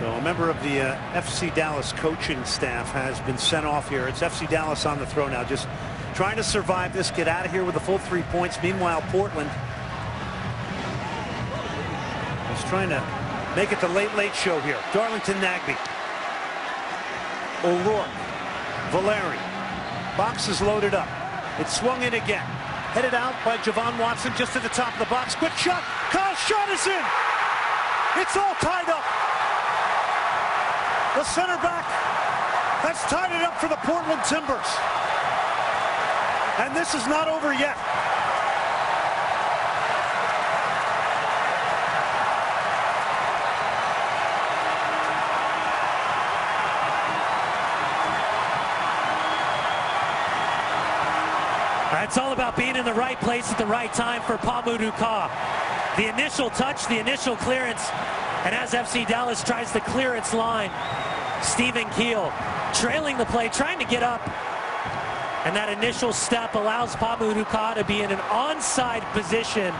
So a member of the uh, FC Dallas coaching staff has been sent off here. It's FC Dallas on the throw now, just trying to survive this, get out of here with the full three points. Meanwhile, Portland is trying to make it the late, late show here. Darlington Nagbe. O'Rourke. Valeri. Box is loaded up. It's swung in again. Headed out by Je-Vaughn Watson just at the top of the box. Quick shot. Kyle's shot is in. It's all tied up. The center back has tied it up for the Portland Timbers. And this is not over yet. It's all about being in the right place at the right time for Pamu Ka. The initial touch, the initial clearance, and as FC Dallas tries to clear its line, Stephen Keel trailing the play, trying to get up. And that initial step allows Pa Modou Kah to be in an onside position.